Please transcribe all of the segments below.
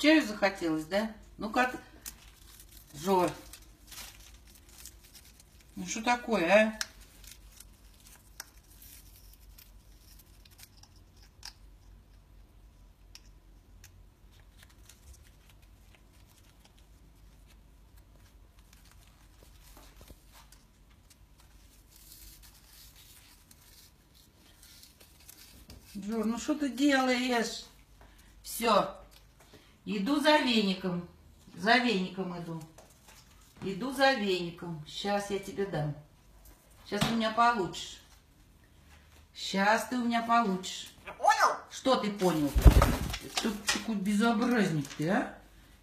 Чаю захотелось, да? Ну как, Жор? Ну что такое, а? Жор, ну что ты делаешь? Все. Иду за веником. За веником иду. Иду за веником. Сейчас я тебе дам. Сейчас ты у меня получишь. Сейчас ты у меня получишь. Понял? Что ты понял? Что такой безобразник ты, а?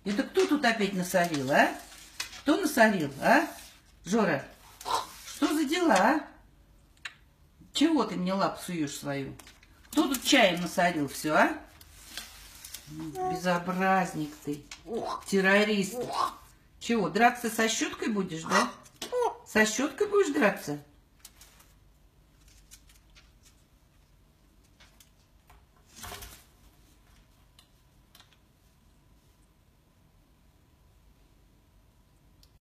Это кто тут опять насорил, а? Кто насорил, а? Жора, что за дела, а? Чего ты мне лапу суешь свою? Кто тут чаем насорил все, а? Безобразник ты, террорист. Чего, драться со щеткой будешь, да? Со щеткой будешь драться?